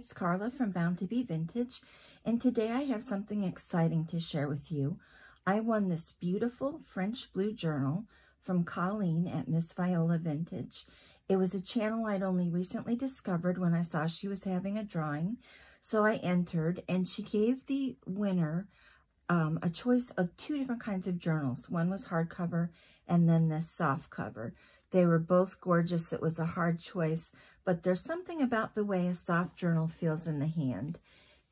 it's Carla from Bound to Be Vintage, and today I have something exciting to share with you. I won this beautiful French blue journal from Colleen at Miss Viola Vintage. It was a channel I'd only recently discovered when I saw she was having a drawing, so I entered, and she gave the winner um, a choice of two different kinds of journals. One was hardcover, and then this soft cover. They were both gorgeous. It was a hard choice, but there's something about the way a soft journal feels in the hand.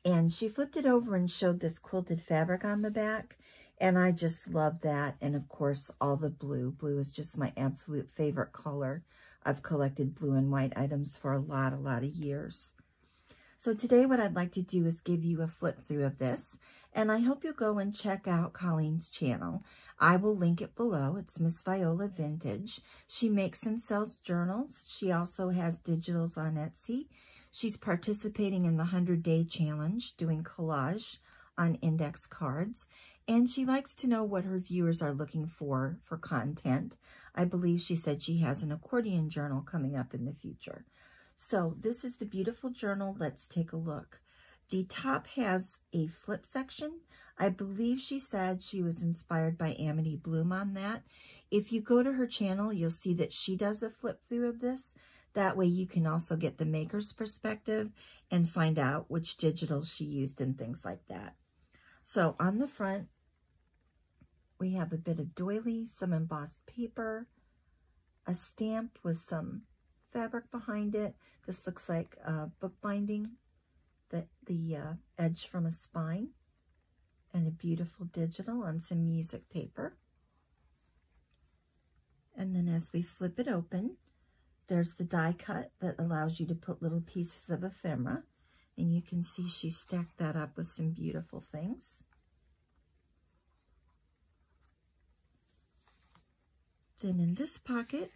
And she flipped it over and showed this quilted fabric on the back. And I just love that. And of course, all the blue. Blue is just my absolute favorite color. I've collected blue and white items for a lot, a lot of years. So today what I'd like to do is give you a flip through of this. And I hope you'll go and check out Colleen's channel. I will link it below. It's Miss Viola Vintage. She makes and sells journals. She also has digitals on Etsy. She's participating in the 100-day challenge, doing collage on index cards. And she likes to know what her viewers are looking for for content. I believe she said she has an accordion journal coming up in the future. So this is the beautiful journal. Let's take a look. The top has a flip section. I believe she said she was inspired by Amity Bloom on that. If you go to her channel, you'll see that she does a flip through of this. That way you can also get the maker's perspective and find out which digitals she used and things like that. So on the front, we have a bit of doily, some embossed paper, a stamp with some fabric behind it. This looks like uh, bookbinding, the, the uh, edge from a spine, and a beautiful digital on some music paper. And then as we flip it open, there's the die cut that allows you to put little pieces of ephemera. And you can see she stacked that up with some beautiful things. Then in this pocket,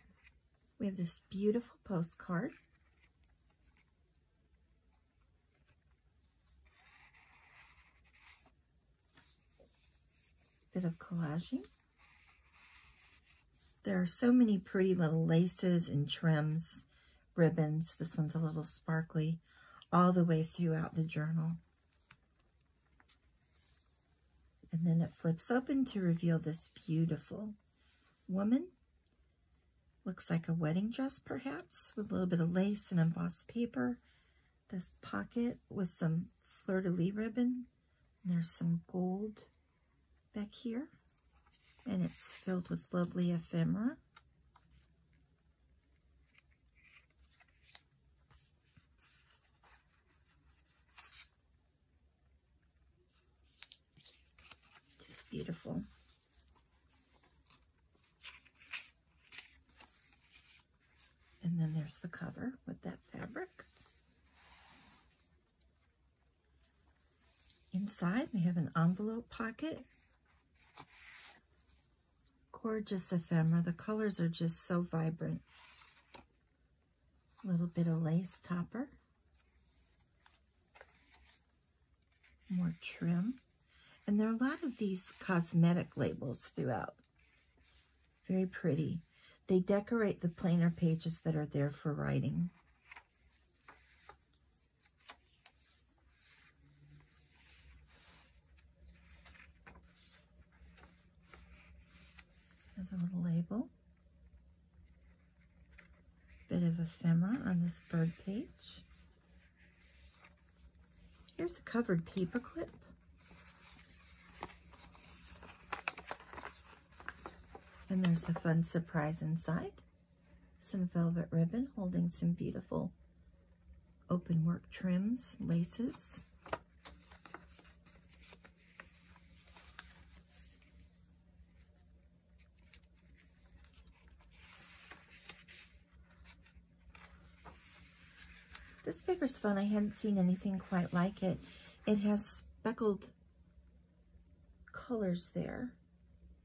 we have this beautiful postcard. Bit of collaging. There are so many pretty little laces and trims, ribbons. This one's a little sparkly all the way throughout the journal. And then it flips open to reveal this beautiful woman Looks like a wedding dress, perhaps, with a little bit of lace and embossed paper. This pocket with some fleur-de-lis ribbon. And there's some gold back here. And it's filled with lovely ephemera. Just beautiful. And then there's the cover with that fabric. Inside, we have an envelope pocket. Gorgeous ephemera. The colors are just so vibrant. A little bit of lace topper. More trim. And there are a lot of these cosmetic labels throughout. Very pretty. They decorate the planner pages that are there for writing. Have a little label. Bit of ephemera on this bird page. Here's a covered paper And there's a fun surprise inside. Some velvet ribbon holding some beautiful open work trims, laces. This paper's fun. I hadn't seen anything quite like it. It has speckled colors there,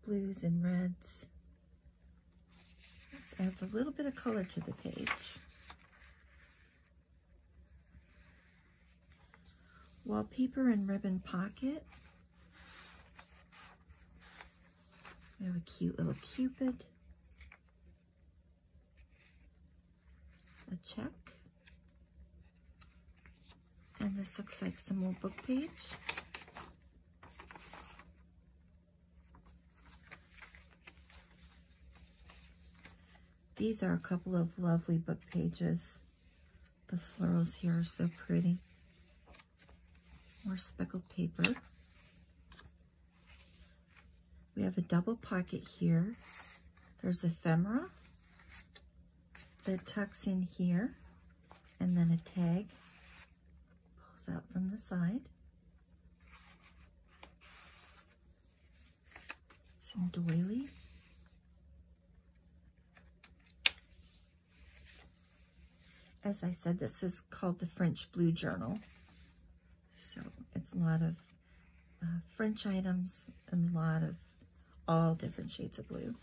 blues and reds adds a little bit of color to the page. Wallpaper and ribbon pocket. We have a cute little cupid. A check. And this looks like some old book page. These are a couple of lovely book pages. The florals here are so pretty. More speckled paper. We have a double pocket here. There's ephemera that tucks in here and then a tag pulls out from the side. Some doily. As I said, this is called the French Blue Journal. So it's a lot of uh, French items and a lot of all different shades of blue.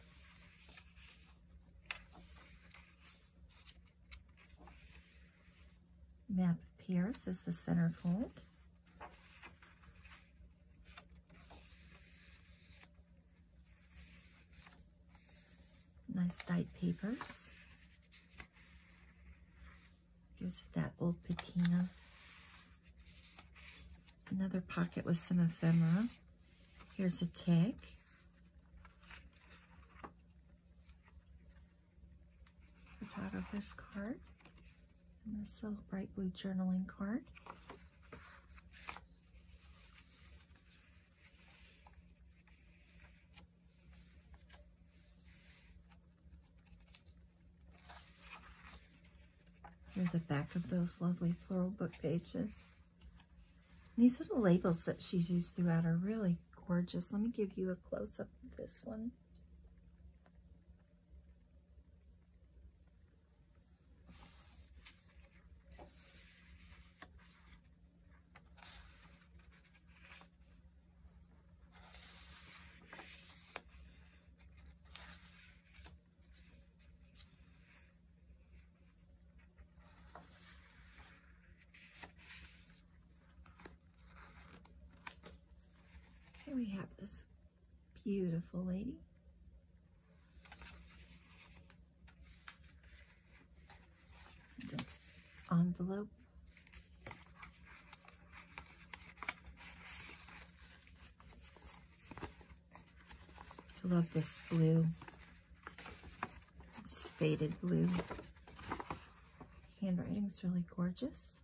Map Pierce is the centerfold. Nice dyed papers. Gives it that old patina. Another pocket with some ephemera. Here's a tag. Forgot of this card. And this little bright blue journaling card. Here's the back of those lovely floral book pages. These little labels that she's used throughout are really gorgeous. Let me give you a close-up of this one. We have this beautiful lady. The envelope. I love this blue. It's faded blue. Handwriting is really gorgeous.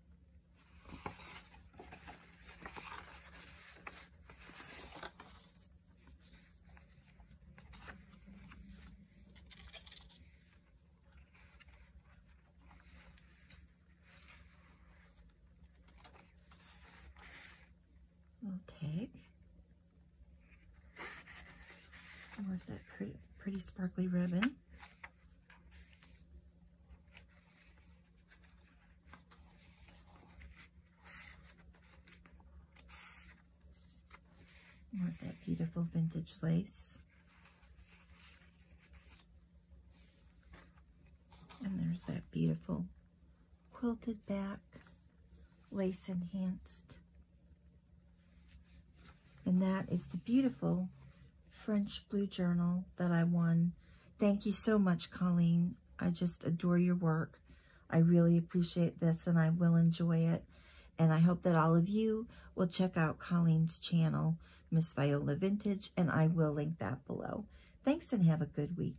little tag. With that pretty, pretty sparkly ribbon. With that beautiful vintage lace. And there's that beautiful quilted back, lace enhanced. And that is the beautiful French Blue Journal that I won. Thank you so much, Colleen. I just adore your work. I really appreciate this and I will enjoy it. And I hope that all of you will check out Colleen's channel, Miss Viola Vintage, and I will link that below. Thanks and have a good week.